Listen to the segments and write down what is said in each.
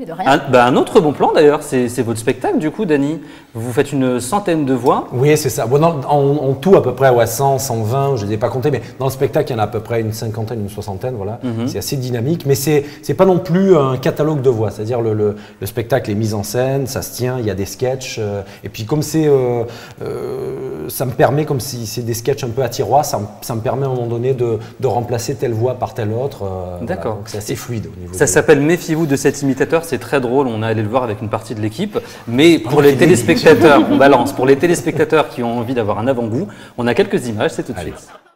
Mais de rien. Un, bah, un autre bon plan d'ailleurs, c'est votre spectacle du coup, Dany. Vous faites une centaine de voix. Oui, c'est ça. Bon, dans- en, en tout, à peu près, ouais, 100, 120, je ne les ai pas comptés, mais dans le spectacle, il y en a à peu près une cinquantaine, une soixantaine, voilà. C'est assez dynamique, mais c'est c'est pas non plus un catalogue de voix. C'est-à-dire, le, le, le spectacle est mis en scène, ça se tient, il y a des sketchs. euh, et puis, comme c'est. euh, euh, ça me permet, comme si c'est des sketchs un peu à tiroir, ça, me- ça me permet à un moment donné de, de remplacer telle voix par telle autre. euh, voilà. D'accord. Donc, c'est assez fluide au niveau Ça s'appelle Méfiez-vous de cet imitateur, c'est très drôle, on est allé le voir avec une partie de l'équipe. Mais pour les téléspectateurs, on balance, pour les téléspectateurs qui ont envie d'avoir un avant-goût, on a quelques images, c'est tout de Allez. suite.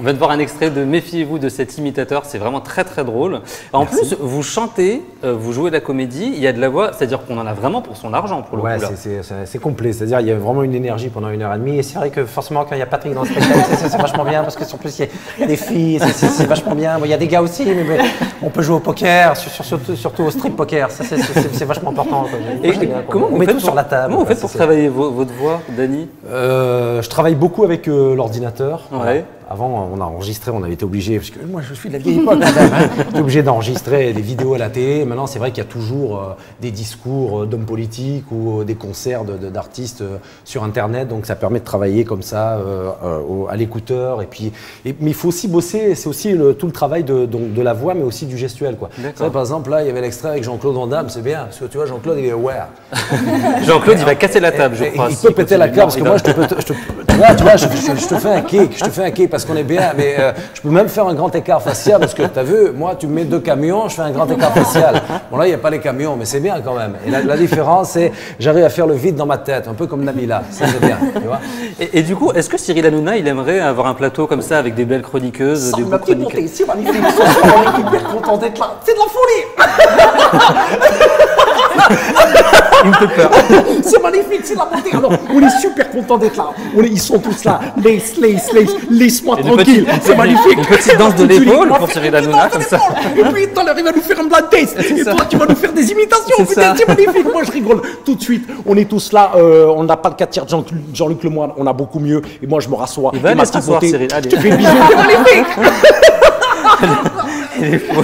On va te voir un extrait de Méfiez-vous de cet imitateur, c'est vraiment très très drôle. En plus, vous chantez, euh, vous jouez la comédie, il y a de la voix, c'est-à-dire qu'on en a vraiment pour son argent pour le Ouais, coup c'est- complet. C'est-à-dire, il y a vraiment une énergie pendant une heure et demie. Et c'est vrai que forcément, quand il y a Patrick dans le spectacle, c'est- vachement bien parce que en plus, il y a- des filles, c'est- vachement bien. Bon, il y a des gars aussi, mais, mais on peut jouer au poker, sur- sur- surtout, surtout au strip poker. Ça, c'est- vachement important. Et comment on vous met tout sur la table. Comment vous faites pour travailler vo- votre voix, Dany? Euh, je travaille beaucoup avec euh, l'ordinateur. Ouais. Voilà. Avant, on a enregistré, on avait été obligé, parce que moi je suis de la vieille époque, hein. J'étais obligé d'enregistrer des vidéos à la télé. Maintenant, c'est vrai qu'il y a toujours euh, des discours euh, d'hommes politiques ou euh, des concerts de- de- d'artistes sur Internet. Donc, ça permet de travailler comme ça au- à l'écouteur. Et puis, et- mais il faut aussi bosser, c'est aussi le- tout le travail de, la voix, mais aussi du gestuel. Quoi. Vrai, par exemple, là, il y avait l'extrait avec Jean-Claude Van Damme, c'est bien, parce que tu vois, Jean-Claude, il est aware. Jean-Claude, il va casser la table, je crois. Il peut péter la câble parce que moi, te- je te- vois, tu vois, je, je- je te fais un cake, je te fais un cake parce qu'on est bien, mais euh, je peux même faire un grand écart facial parce que tu as vu, moi, tu me mets deux camions, je fais un grand écart facial. Bon, là, il n'y a pas les camions, mais c'est bien quand même. Et la, la différence, c'est j'arrive à faire le vide dans ma tête, un peu comme Nabila. Ça, c'est bien, tu vois. Et, et du coup, est-ce que Cyril Hanouna, il aimerait avoir un plateau comme ça avec des belles chroniqueuses, des beaux chroniqueurs c'est magnifique, ils sont super hyper contents d'être là. C'est de la folie Il me fait peur. C'est magnifique, c'est de la beauté. Alors, on est super contents d'être là. On est- ils sont tous là. Laisse, laisse, laisse, laisse-moi tranquille. C'est magnifique. une petite danse de l'épaule pour comme de ça. l'épaule. Et puis, tout à l'heure, il va nous faire un blind test. Et toi, tu vas nous faire des imitations. C'est c'est magnifique. Moi, je rigole tout de suite. On est tous là. euh, on n'a pas le quartier de Jean- Jean-Luc Lemoyne. On a beaucoup mieux. Et moi, je me rassois. Il va aller s'asseoir, Cyril, allez. Je te fais un bisou. C'est magnifique. Il est fou.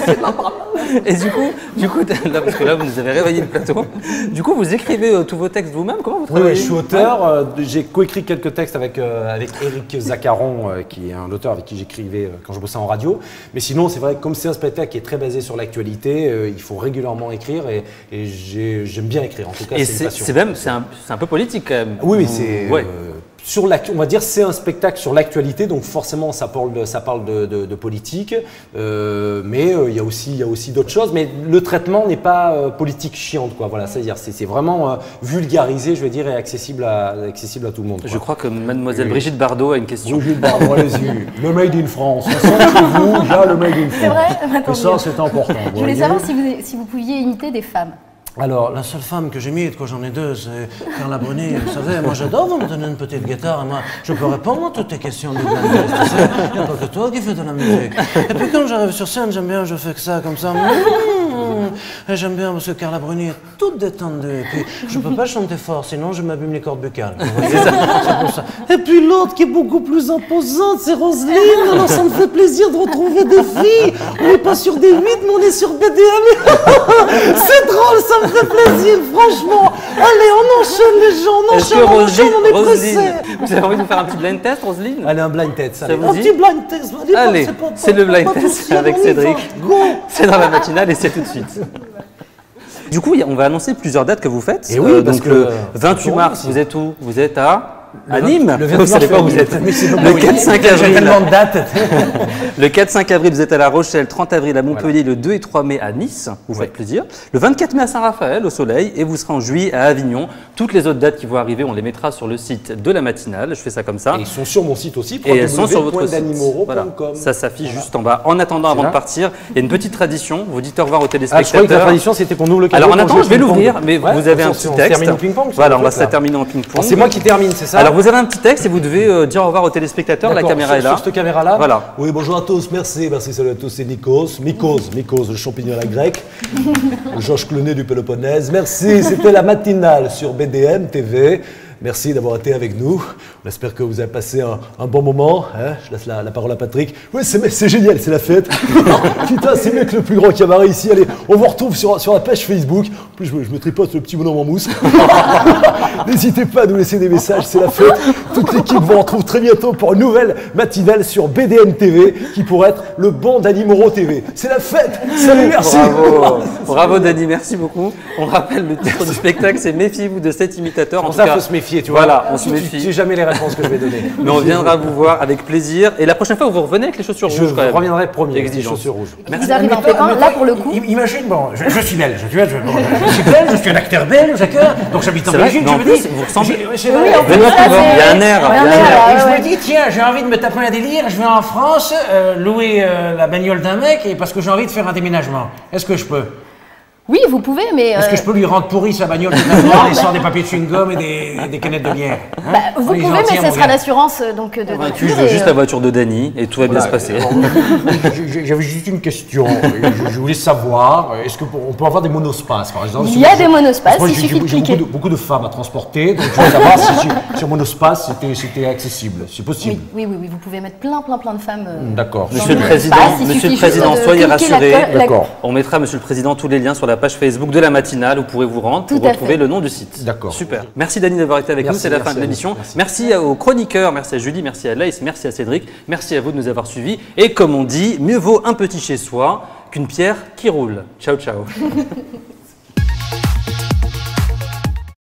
Et du coup, du coup, là, parce que là, vous nous avez réveillé le plateau. Du coup, vous écrivez euh, tous vos textes vous-même Comment vous Oui, travaillez oui, je suis auteur. euh, j'ai coécrit quelques textes avec, euh, avec Eric Zaccaron, euh, qui est un auteur avec qui j'écrivais euh, quand je bossais en radio. Mais sinon, c'est vrai que comme c'est un spectacle qui est très basé sur l'actualité, euh, il faut régulièrement écrire et, et j'ai- j'aime bien écrire. En tout cas, Et c'est une c'est passion. c'est même, c'est un, c'est un peu politique quand même. Oui, oui, Vous- c'est. Ouais. euh, sur l'actu- on va dire c'est un spectacle sur l'actualité, donc forcément ça parle de, ça parle de, de- de politique, euh, mais euh, il y a aussi, il y a aussi d'autres choses. Mais le traitement n'est pas euh, politique chiante, quoi. Voilà, c'est-à-dire c'est c'est vraiment euh, vulgarisé, je veux dire, et accessible à, accessible à tout le monde. Je crois que Mademoiselle Brigitte Bardot a une question. Gilles Bardot, allez-y. Le Made in France. On sent chez vous, il y a le Made in France. C'est vrai Attends, Et ça, c'est important. Je voulais savoir si vous, si vous pouviez imiter des femmes. Alors, la seule femme que j'imite, quoi, j'en ai deux, c'est Carla Bruni. Vous savez, moi j'adore, vous me donnez une petite guitare, moi je peux répondre à toutes tes questions de. Il n'y a pas que toi qui fais de la musique. Et puis quand j'arrive sur scène, j'aime bien, je fais que ça, comme ça. Et j'aime bien parce que Carla Bruni est toute détendue. Et puis, je peux pas chanter fort, sinon je m'abîme les cordes buccales. Pour ça. Et puis l'autre qui est beaucoup plus imposante, c'est Roselyne. Alors ça me fait plaisir de retrouver des filles. On n'est pas sur des 8, mais on est sur BDM. c'est drôle, ça me fait plaisir, franchement. Allez, on enchaîne les gens, on enchaîne, on enchaîne, on est Roselyne, pressé. vous avez envie de nous faire un petit blind test, Roselyne? Allez, un blind test, ça Ça vous Un dit petit blind test. Allez, c'est le blind test avec. Cédric. C'est dans la matinale et c'est tout de suite. Du coup, on va annoncer plusieurs dates que vous faites. Euh, Et oui, parce donc que- le c'est 28 pour mars, vous êtes où? Vous êtes à à Nîmes. le Vous 28 savez pas où vous êtes. Le 4-5 J'ai avril. Le 4-5 avril, vous êtes à La Rochelle, 30 avril à Montpellier, le 2 et 3 mai à Nice, vous faites plaisir. Le 24 mai à Saint-Raphaël, au soleil, et vous serez en juillet à Avignon. Toutes les autres dates qui vont arriver, on les mettra sur le site de la matinale. Je fais ça comme ça. Et ils sont sur mon site aussi, Et elles sont sur votre site. Voilà. Ça s'affiche juste en bas. En attendant, avant de partir, il y a une petite tradition. Vous dites au revoir aux Ah, je croyais que téléspectateurs. la tradition c'était pour nous le cadeau. Alors en attendant, je vais l'ouvrir, mais vous avez un petit texte. Voilà, on va se terminer en ping-pong. C'est moi qui termine, c'est ça Alors vous avez un petit texte et vous devez euh, dire au revoir aux téléspectateurs. La caméra sur- est là. Sur cette caméra-là Voilà. Oui, bonjour à tous, merci, merci, salut à tous, c'est Nikos, Mikos, Mikos, le champignon à la grecque, Georges Clooney du Péloponnèse. Merci, c'était la matinale sur BDM TV. Merci d'avoir été avec nous. On espère que vous avez passé un, un bon moment. hein. Je laisse la, la parole à Patrick. Oui, c'est génial, c'est la fête. Putain, c'est mec le plus grand cabaret ici. Allez, on vous retrouve sur, sur la page Facebook. En plus, je me, je me tripote le petit bonhomme en mousse. N'hésitez pas à nous laisser des messages, c'est la fête. Toute l'équipe vous retrouve très bientôt pour une nouvelle matinale sur BDN TV qui pourrait être le bon d'Annie Moreau TV. C'est la fête. Salut, merci. Bravo, bravo Dani, merci beaucoup. On rappelle le titre du spectacle, c'est Méfiez-vous de cet imitateur. En Pour tout cas, faut se méfier, tu vois. Voilà, on se Tu- tu- méfie. Tu sais jamais les réponses que je vais donner. Mais on viendra vous voir avec plaisir. Et la prochaine fois, vous revenez avec les chaussures Je rouges même. reviendrai premier. avec les chaussures rouges. Ils arrivent en pékin. Là, pour le coup, Imagine, bon, je, je suis belge, tu vois, je, bon, je suis belge, je suis un acteur belge, d'accord Donc j'habite en Belgique, je me dis. vous ressemblez- Oui, en plus, il y a un air, Et je me dis, tiens, j'ai envie de me taper un délire, je vais en France euh, louer euh, la bagnole d'un mec et parce que j'ai envie de faire un déménagement. Est-ce que je peux? Oui, vous pouvez, mais. Est-ce euh, que je peux lui rendre pourri sa bagnole en laissant des papiers de chewing-gum et des, des canettes de bière hein bah, vous pouvez, mais ce sera l'assurance euh, donc de Convaincu, voiture je veux juste euh, la voiture de Dany et tout va bien se passer. J'avais juste une question. Je, je voulais savoir, est-ce qu'on peut avoir des monospaces par exemple? Il y a des monospaces, il j'ai- suffit de cliquer. beaucoup de, beaucoup de femmes à transporter, donc je voulais savoir si sur, monospace c'était- c'était accessible. C'est possible. Oui, oui, oui, oui, vous pouvez mettre plein, plein, plein de femmes. euh, D'accord. Monsieur le Président, Monsieur le soyez rassuré. D'accord. On mettra, Monsieur le Président, tous les liens sur la page Facebook de la matinale. Vous pourrez vous rendre Tout pour retrouver fait. le nom du site. D'accord. Super. Merci Dany d'avoir été avec Merci, nous. C'est la fin de l'émission. Merci. Merci aux chroniqueurs, merci à Julie, merci à Laïs, merci à Cédric, merci à vous de nous avoir suivis. Et comme on dit, mieux vaut un petit chez soi qu'une pierre qui roule. Ciao, ciao.